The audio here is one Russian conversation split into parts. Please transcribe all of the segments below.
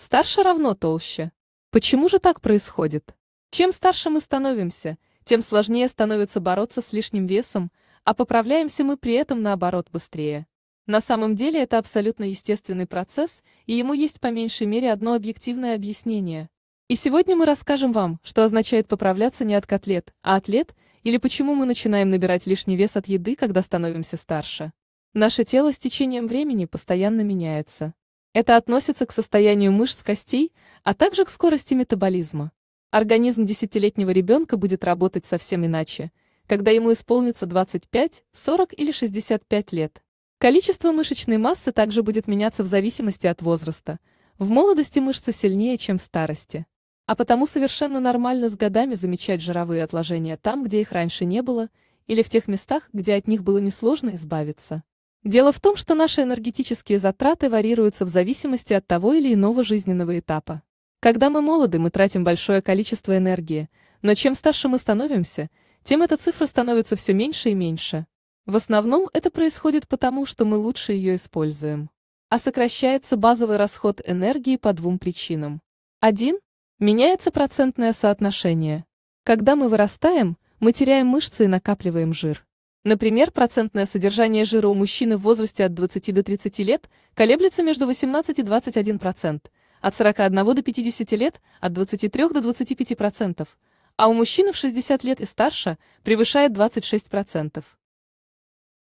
Старше равно толще. Почему же так происходит? Чем старше мы становимся, тем сложнее становится бороться с лишним весом, а поправляемся мы при этом наоборот быстрее. На самом деле это абсолютно естественный процесс, и ему есть по меньшей мере одно объективное объяснение. И сегодня мы расскажем вам, что означает поправляться не от котлет, а от лет, или почему мы начинаем набирать лишний вес от еды, когда становимся старше. Наше тело с течением времени постоянно меняется. Это относится к состоянию мышц костей, а также к скорости метаболизма. Организм десятилетнего ребенка будет работать совсем иначе, когда ему исполнится 25, 40 или 65 лет. Количество мышечной массы также будет меняться в зависимости от возраста. В молодости мышцы сильнее, чем в старости. А потому совершенно нормально с годами замечать жировые отложения там, где их раньше не было, или в тех местах, где от них было несложно избавиться. Дело в том, что наши энергетические затраты варьируются в зависимости от того или иного жизненного этапа. Когда мы молоды, мы тратим большое количество энергии, но чем старше мы становимся, тем эта цифра становится все меньше и меньше. В основном это происходит потому, что мы лучше ее используем. А сокращается базовый расход энергии по двум причинам. Один – меняется процентное соотношение. Когда мы вырастаем, мы теряем мышцы и накапливаем жир. Например, процентное содержание жира у мужчины в возрасте от 20 до 30 лет колеблется между 18 и 21%, от 41 до 50 лет – от 23 до 25%, а у мужчины в 60 лет и старше превышает 26%.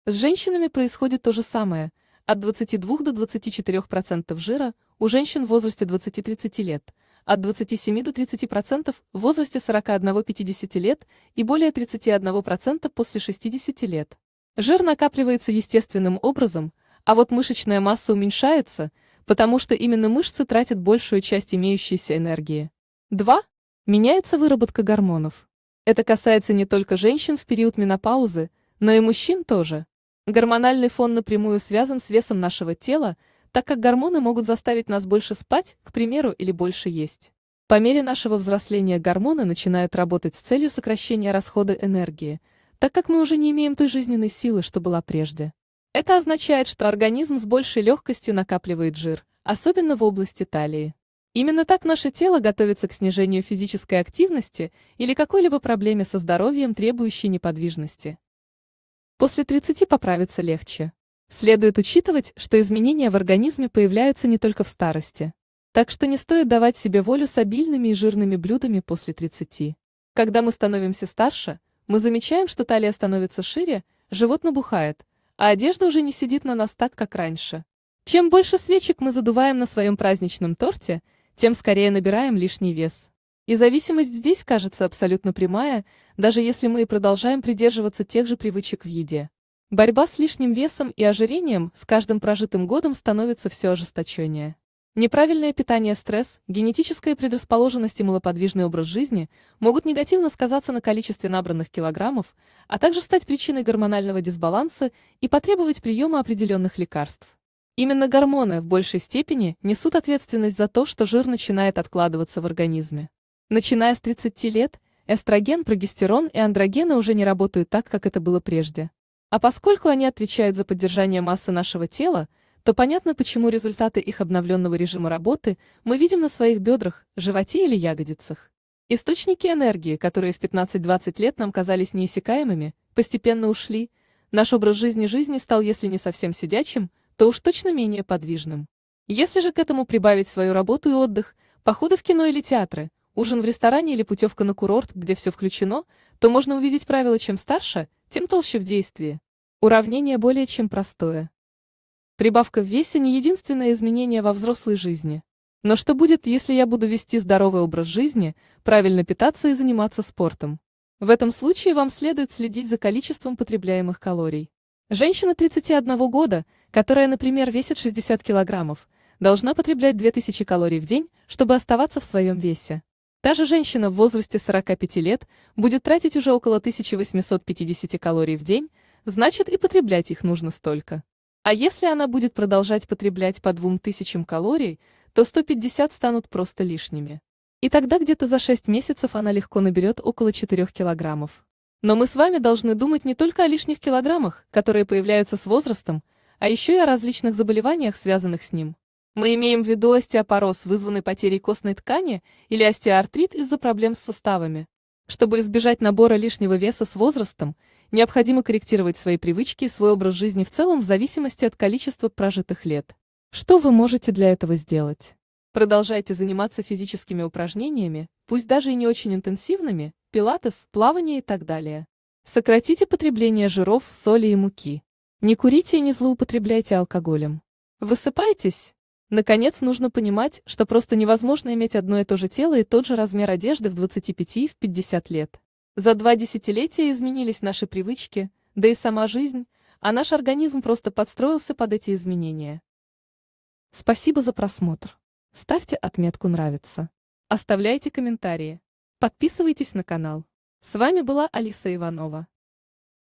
С женщинами происходит то же самое – от 22 до 24% жира у женщин в возрасте 20-30 лет – от 27 до 30% в возрасте 41-50 лет и более 31% после 60 лет. Жир накапливается естественным образом, а вот мышечная масса уменьшается, потому что именно мышцы тратят большую часть имеющейся энергии. 2. Меняется выработка гормонов. Это касается не только женщин в период менопаузы, но и мужчин тоже. Гормональный фон напрямую связан с весом нашего тела, так как гормоны могут заставить нас больше спать, к примеру, или больше есть. По мере нашего взросления гормоны начинают работать с целью сокращения расхода энергии, так как мы уже не имеем той жизненной силы, что была прежде. Это означает, что организм с большей легкостью накапливает жир, особенно в области талии. Именно так наше тело готовится к снижению физической активности или какой-либо проблеме со здоровьем, требующей неподвижности. После 30 поправиться легче. Следует учитывать, что изменения в организме появляются не только в старости. Так что не стоит давать себе волю с обильными и жирными блюдами после 30. Когда мы становимся старше, мы замечаем, что талия становится шире, живот набухает, а одежда уже не сидит на нас так, как раньше. Чем больше свечек мы задуваем на своем праздничном торте, тем скорее набираем лишний вес. И зависимость здесь кажется абсолютно прямая, даже если мы и продолжаем придерживаться тех же привычек в еде. Борьба с лишним весом и ожирением с каждым прожитым годом становится все ожесточеннее. Неправильное питание, стресс, генетическая предрасположенность и малоподвижный образ жизни могут негативно сказаться на количестве набранных килограммов, а также стать причиной гормонального дисбаланса и потребовать приема определенных лекарств. Именно гормоны в большей степени несут ответственность за то, что жир начинает откладываться в организме. Начиная с 30 лет, эстроген, прогестерон и андрогены уже не работают так, как это было прежде. А поскольку они отвечают за поддержание массы нашего тела, то понятно, почему результаты их обновленного режима работы мы видим на своих бедрах, животе или ягодицах. Источники энергии, которые в 15-20 лет нам казались неиссякаемыми, постепенно ушли, наш образ жизни жизни стал, если не совсем сидячим, то уж точно менее подвижным. Если же к этому прибавить свою работу и отдых, походы в кино или театры, ужин в ресторане или путевка на курорт, где все включено, то можно увидеть правило «чем старше, тем толще в действии. Уравнение более чем простое. Прибавка в весе не единственное изменение во взрослой жизни. Но что будет, если я буду вести здоровый образ жизни, правильно питаться и заниматься спортом? В этом случае вам следует следить за количеством потребляемых калорий. Женщина 31 года, которая, например, весит 60 килограммов, должна потреблять 2000 калорий в день, чтобы оставаться в своем весе. Та же женщина в возрасте 45 лет будет тратить уже около 1850 калорий в день, значит и потреблять их нужно столько. А если она будет продолжать потреблять по 2000 калорий, то 150 станут просто лишними. И тогда где-то за 6 месяцев она легко наберет около 4 килограммов. Но мы с вами должны думать не только о лишних килограммах, которые появляются с возрастом, а еще и о различных заболеваниях, связанных с ним. Мы имеем в виду остеопороз, вызванный потерей костной ткани, или остеоартрит из-за проблем с суставами. Чтобы избежать набора лишнего веса с возрастом, необходимо корректировать свои привычки и свой образ жизни в целом в зависимости от количества прожитых лет. Что вы можете для этого сделать? Продолжайте заниматься физическими упражнениями, пусть даже и не очень интенсивными, пилатес, плавание и так далее. Сократите потребление жиров, соли и муки. Не курите и не злоупотребляйте алкоголем. Высыпайтесь. Наконец, нужно понимать, что просто невозможно иметь одно и то же тело и тот же размер одежды в 25 и в 50 лет. За два десятилетия изменились наши привычки, да и сама жизнь, а наш организм просто подстроился под эти изменения. Спасибо за просмотр. Ставьте отметку «Нравится». Оставляйте комментарии. Подписывайтесь на канал. С вами была Алиса Иванова.